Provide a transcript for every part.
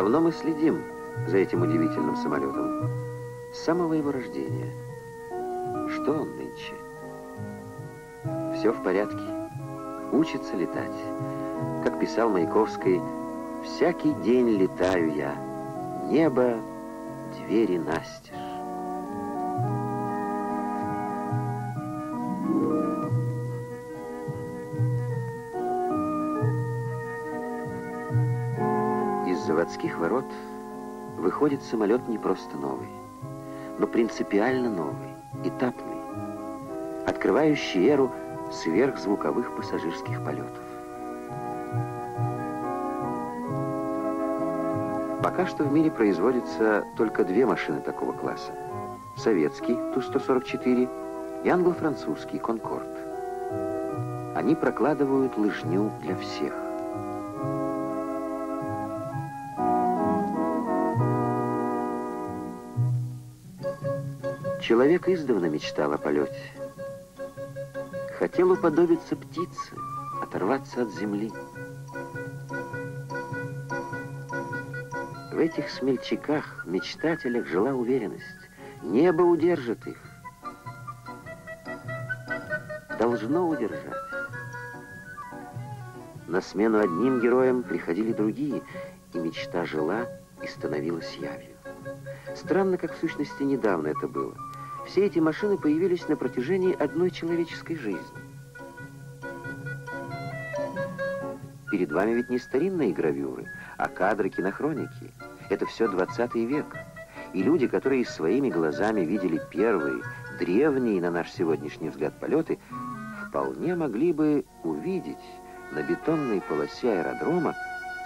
Давно мы следим за этим удивительным самолетом. С самого его рождения. Что он нынче? Все в порядке. Учится летать. Как писал Маяковский, «Всякий день летаю я. Небо, двери настежь». Заводских ворот выходит самолет не просто новый, но принципиально новый, этапный, открывающий эру сверхзвуковых пассажирских полетов. Пока что в мире производятся только две машины такого класса. Советский Ту-144 и англо-французский Конкорд. Они прокладывают лыжню для всех. Человек издавна мечтал о полете. Хотел уподобиться птице, оторваться от земли. В этих смельчаках, мечтателях жила уверенность. Небо удержит их. Должно удержать. На смену одним героям приходили другие, и мечта жила и становилась явью. Странно, как в сущности недавно это было. Все эти машины появились на протяжении одной человеческой жизни. Перед вами ведь не старинные гравюры, а кадры кинохроники. Это все 20 век. И люди, которые своими глазами видели первые, древние, на наш сегодняшний взгляд, полеты, вполне могли бы увидеть на бетонной полосе аэродрома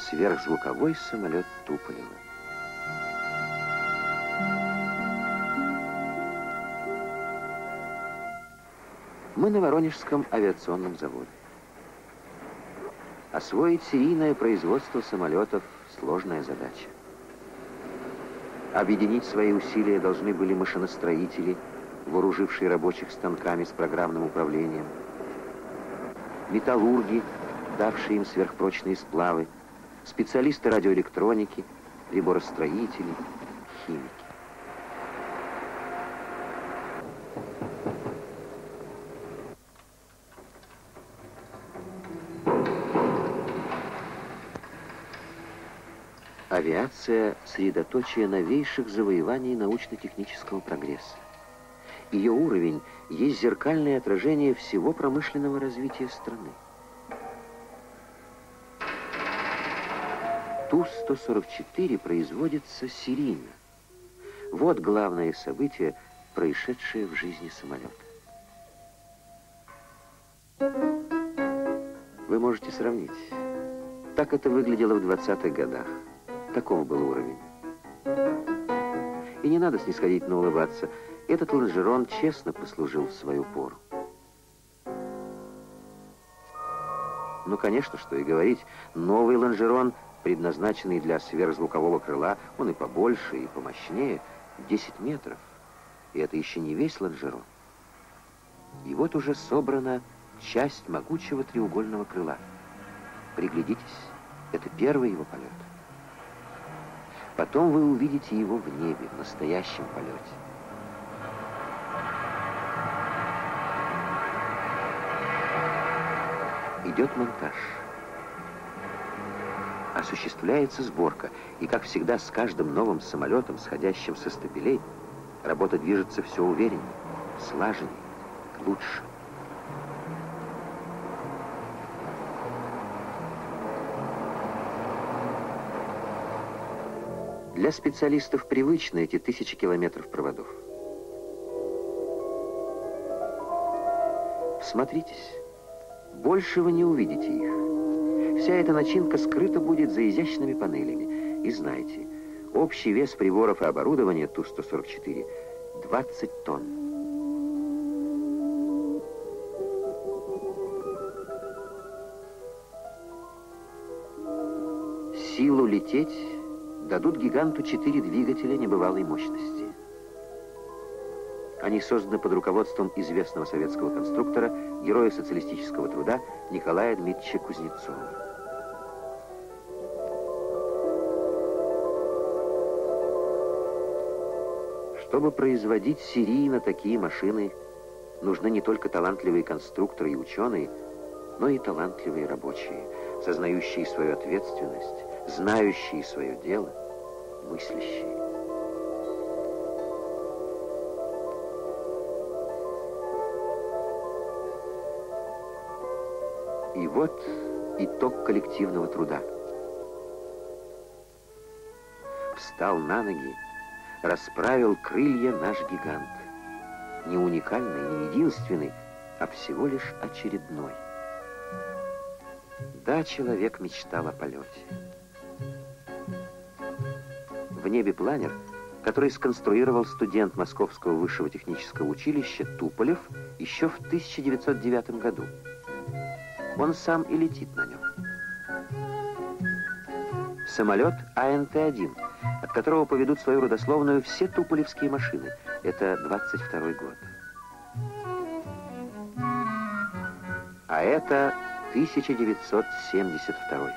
сверхзвуковой самолет Туполева. Мы на Воронежском авиационном заводе. Освоить серийное производство самолетов – сложная задача. Объединить свои усилия должны были машиностроители, вооружившие рабочих станками с программным управлением, металлурги, давшие им сверхпрочные сплавы, специалисты радиоэлектроники, приборостроители, химики. Авиация – средоточие новейших завоеваний научно-технического прогресса. Ее уровень есть зеркальное отражение всего промышленного развития страны. Ту-144 производится серийно. Вот главное событие, происшедшее в жизни самолета. Вы можете сравнить. Так это выглядело в 20-х годах. Таков был уровень. И не надо снисходительно улыбаться. Этот лонжерон честно послужил в свою пору. Ну, конечно, что и говорить. Новый лонжерон, предназначенный для сверхзвукового крыла, он и побольше, и помощнее, 10 метров. И это еще не весь лонжерон. И вот уже собрана часть могучего треугольного крыла. Приглядитесь, это первый его полет. Потом вы увидите его в небе, в настоящем полете. Идет монтаж. Осуществляется сборка, и, как всегда, с каждым новым самолетом, сходящим со стапелей, работа движется все увереннее, слаженнее, лучше. Для специалистов привычны эти тысячи километров проводов. Смотритесь, больше вы не увидите их. Вся эта начинка скрыта будет за изящными панелями. И знайте, общий вес приборов и оборудования Ту-144 – 20 тонн. Силу лететь дадут гиганту четыре двигателя небывалой мощности. Они созданы под руководством известного советского конструктора, героя социалистического труда Николая Дмитриевича Кузнецова. Чтобы производить серийно такие машины, нужны не только талантливые конструкторы и ученые, но и талантливые рабочие, сознающие свою ответственность, знающие свое дело, мыслящие. И вот итог коллективного труда. Встал на ноги, расправил крылья наш гигант. Не уникальный, не единственный, а всего лишь очередной. Да, человек мечтал о полете. В небе планер, который сконструировал студент Московского высшего технического училища Туполев еще в 1909 году. Он сам и летит на нем. Самолет АНТ-1, от которого поведут свою родословную все туполевские машины. Это 22 год. А это 1972.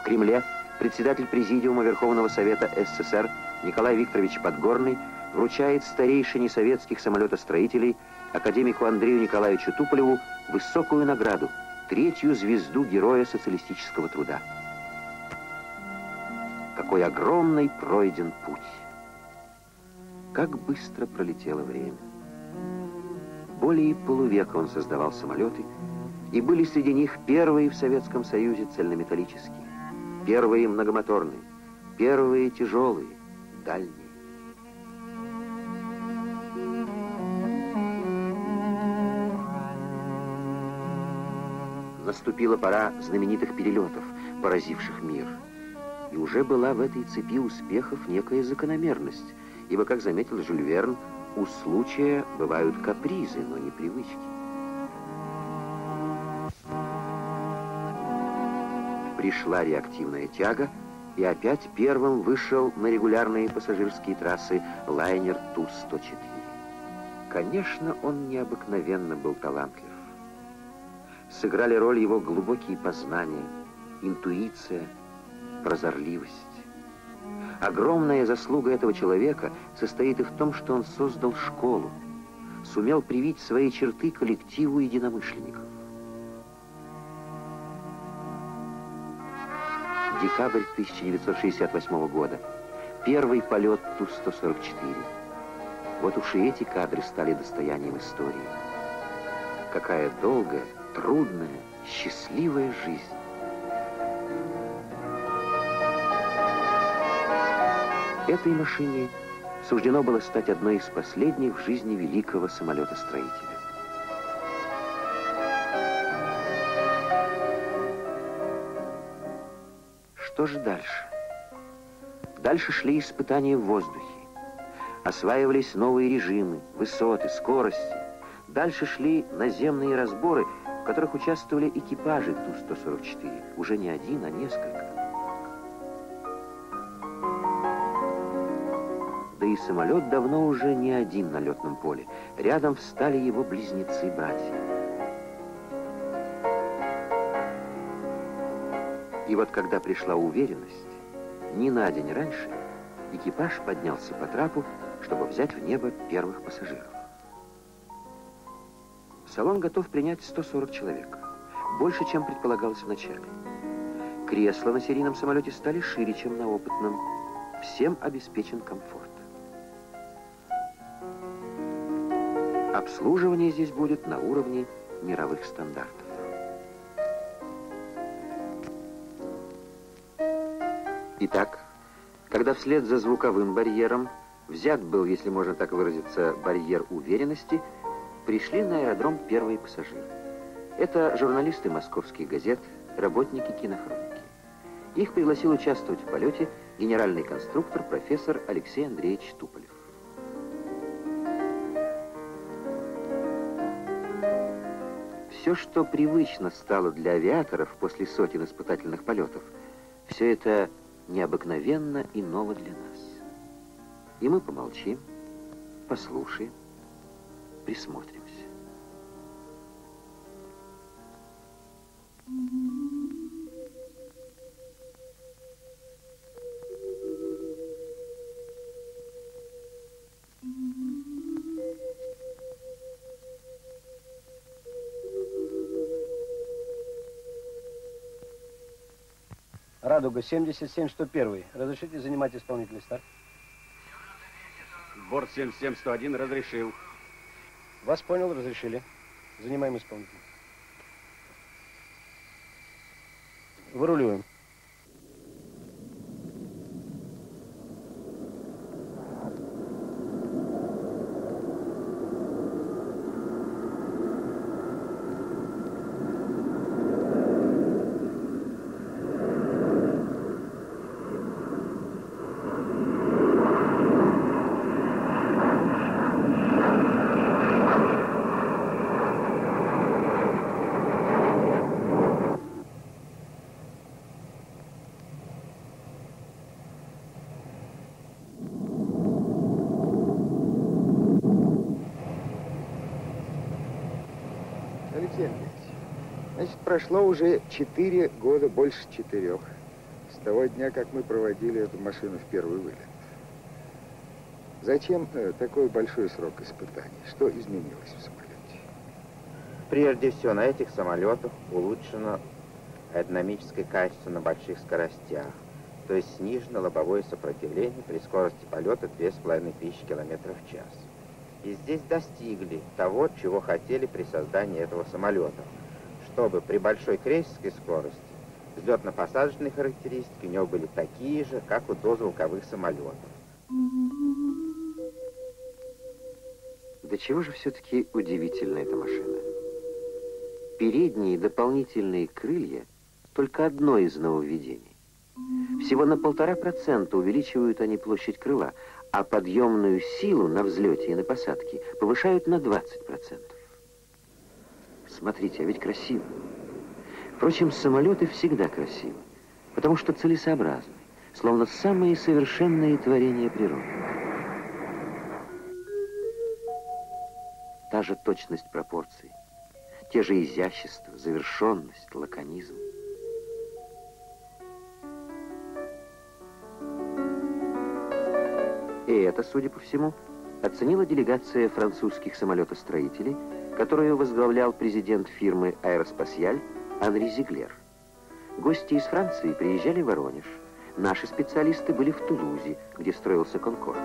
В Кремле председатель Президиума Верховного Совета СССР Николай Викторович Подгорный вручает старейшине советских самолетостроителей академику Андрею Николаевичу Туполеву высокую награду – третью звезду Героя социалистического труда. Какой огромный пройден путь! Как быстро пролетело время! Более полувека он создавал самолеты, и были среди них первые в Советском Союзе цельнометаллические, первые многомоторные, первые тяжелые, дальние. наступила пора знаменитых перелетов, поразивших мир. И уже была в этой цепи успехов некая закономерность, ибо, как заметил Жюль Верн, у случая бывают капризы, но не привычки. Пришла реактивная тяга, и опять первым вышел на регулярные пассажирские трассы лайнер Ту-104. Конечно, он необыкновенно был талантлив сыграли роль его глубокие познания, интуиция, прозорливость. Огромная заслуга этого человека состоит и в том, что он создал школу, сумел привить свои черты коллективу единомышленников. Декабрь 1968 года. Первый полет Ту-144. Вот уж и эти кадры стали достоянием истории. Какая долгая, трудная, счастливая жизнь. Этой машине суждено было стать одной из последних в жизни великого самолетостроителя. Что же дальше? Дальше шли испытания в воздухе. Осваивались новые режимы, высоты, скорости. Дальше шли наземные разборы – в которых участвовали экипажи Ту-144, уже не один, а несколько. Да и самолет давно уже не один на летном поле. Рядом встали его близнецы-братья. И вот когда пришла уверенность, ни на день раньше экипаж поднялся по трапу, чтобы взять в небо первых пассажиров. Салон готов принять 140 человек. Больше, чем предполагалось вначале. Кресла на серийном самолете стали шире, чем на опытном. Всем обеспечен комфорт. Обслуживание здесь будет на уровне мировых стандартов. Итак, когда вслед за звуковым барьером взят был, если можно так выразиться, барьер уверенности – пришли на аэродром первые пассажиры. Это журналисты московских газет, работники кинохроники. Их пригласил участвовать в полете генеральный конструктор профессор Алексей Андреевич Туполев. Все, что привычно стало для авиаторов после сотен испытательных полетов, все это необыкновенно и ново для нас. И мы помолчим, послушаем, присмотримся. Радуга 77-101. Разрешите занимать исполнительный старт? Борт 77-101 разрешил. Вас понял, разрешили. Занимаем исполнитель. Выруливаем. Алексей Андреевич, значит, прошло уже четыре года, больше четырех, с того дня, как мы проводили эту машину в первый вылет. Зачем э, такой большой срок испытаний? Что изменилось в самолете? Прежде всего, на этих самолетах улучшено аэродинамическое качество на больших скоростях, то есть снижено лобовое сопротивление при скорости полета 2500 км в час. И здесь достигли того, чего хотели при создании этого самолета, чтобы при большой крейсерской скорости взлетно-посадочные характеристики у него были такие же, как у дозвуковых самолетов. Да чего же все-таки удивительна эта машина? Передние дополнительные крылья – только одно из нововведений. Всего на полтора процента увеличивают они площадь крыла, а подъемную силу на взлете и на посадке повышают на 20%. Смотрите, а ведь красиво. Впрочем, самолеты всегда красивы, потому что целесообразны, словно самые совершенные творения природы. Та же точность пропорций, те же изящество, завершенность, лаконизм. И это, судя по всему, оценила делегация французских самолетостроителей, которую возглавлял президент фирмы «Аэроспасьяль» Анри Зиглер. Гости из Франции приезжали в Воронеж. Наши специалисты были в Тулузе, где строился «Конкорд».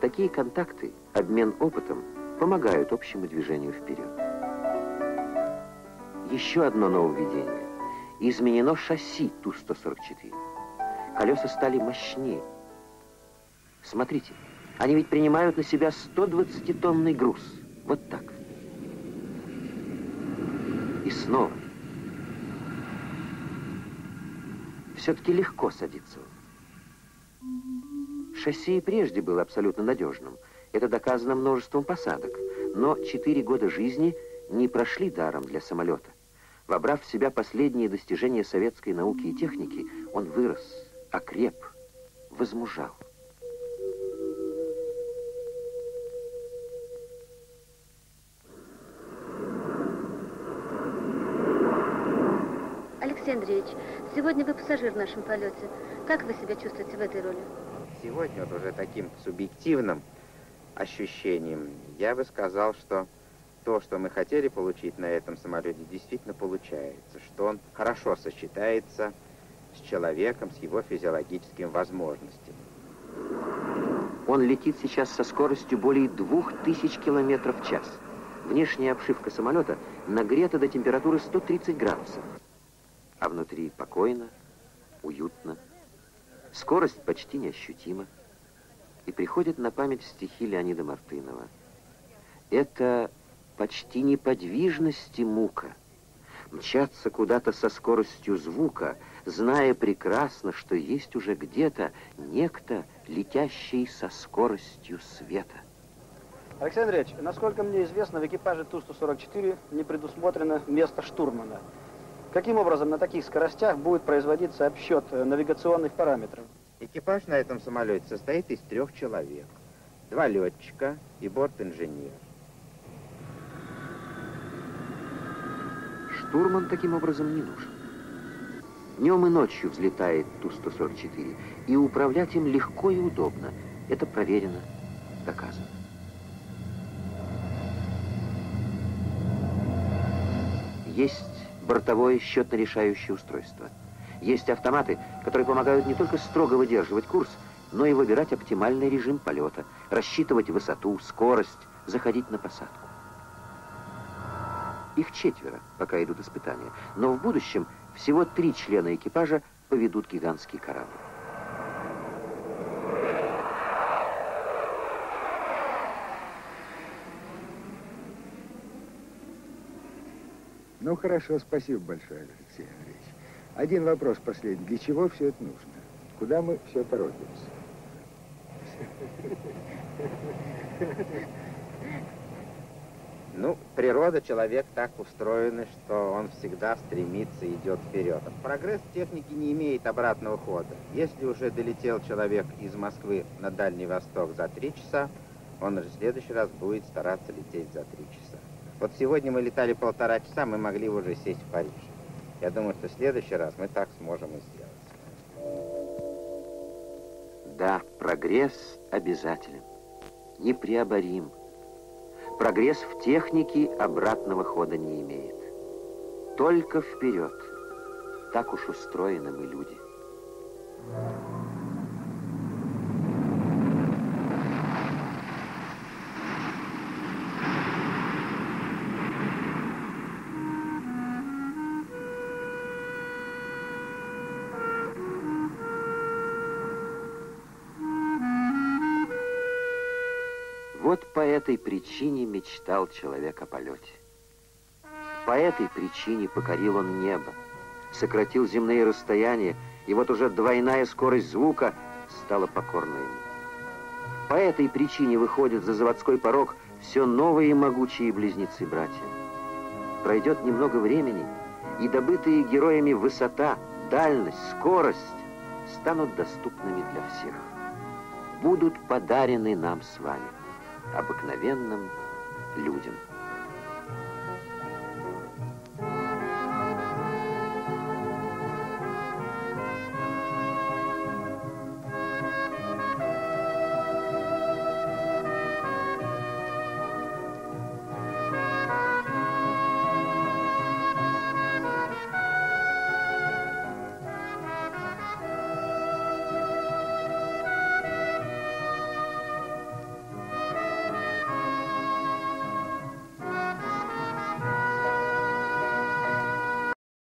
Такие контакты, обмен опытом, помогают общему движению вперед. Еще одно нововведение. Изменено шасси Ту-144. Колеса стали мощнее, Смотрите, они ведь принимают на себя 120-тонный груз. Вот так. И снова. Все-таки легко садиться. Шасси и прежде было абсолютно надежным. Это доказано множеством посадок. Но четыре года жизни не прошли даром для самолета. Вобрав в себя последние достижения советской науки и техники, он вырос, окреп, возмужал. Алексей Андреевич, сегодня вы пассажир в нашем полете. Как вы себя чувствуете в этой роли? Сегодня вот уже таким субъективным ощущением я бы сказал, что то, что мы хотели получить на этом самолете, действительно получается, что он хорошо сочетается с человеком, с его физиологическими возможностями. Он летит сейчас со скоростью более 2000 километров в час. Внешняя обшивка самолета нагрета до температуры 130 градусов а внутри покойно, уютно. Скорость почти неощутима. И приходят на память стихи Леонида Мартынова. Это почти неподвижности мука. Мчаться куда-то со скоростью звука, зная прекрасно, что есть уже где-то некто, летящий со скоростью света. Алексей Андреевич, насколько мне известно, в экипаже Ту-144 не предусмотрено место штурмана. Каким образом на таких скоростях будет производиться обсчет э, навигационных параметров? Экипаж на этом самолете состоит из трех человек. Два летчика и борт-инженер. Штурман таким образом не нужен. Днем и ночью взлетает Ту-144, и управлять им легко и удобно. Это проверено, доказано. Есть бортовое счетно-решающее устройство. Есть автоматы, которые помогают не только строго выдерживать курс, но и выбирать оптимальный режим полета, рассчитывать высоту, скорость, заходить на посадку. Их четверо, пока идут испытания, но в будущем всего три члена экипажа поведут гигантский корабль. Ну, хорошо, спасибо большое, Алексей Андреевич. Один вопрос последний. Для чего все это нужно? Куда мы все торопимся? Ну, природа, человек так устроена, что он всегда стремится и идет вперед. Прогресс техники не имеет обратного хода. Если уже долетел человек из Москвы на Дальний Восток за три часа, он в следующий раз будет стараться лететь за три часа. Вот сегодня мы летали полтора часа, мы могли уже сесть в Париж. Я думаю, что в следующий раз мы так сможем и сделать. Да, прогресс обязателен, непреоборим. Прогресс в технике обратного хода не имеет. Только вперед. Так уж устроены мы люди. Вот по этой причине мечтал человек о полете. По этой причине покорил он небо, сократил земные расстояния, и вот уже двойная скорость звука стала покорна ему. По этой причине выходят за заводской порог все новые могучие близнецы-братья. Пройдет немного времени, и добытые героями высота, дальность, скорость станут доступными для всех. Будут подарены нам с вами обыкновенным людям.